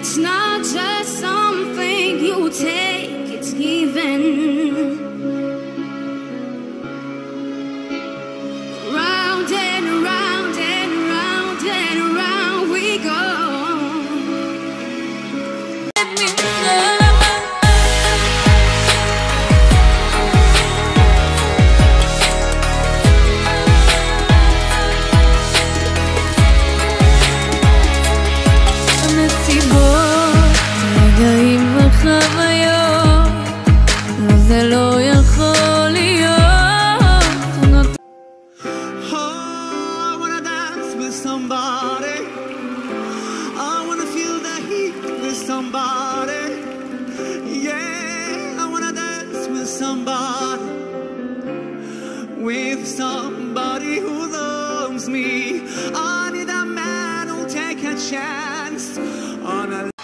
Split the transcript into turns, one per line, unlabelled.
It's not
somebody. I wanna feel the heat with somebody. Yeah, I wanna dance with somebody. With somebody who loves me. I need a man who'll take a chance on a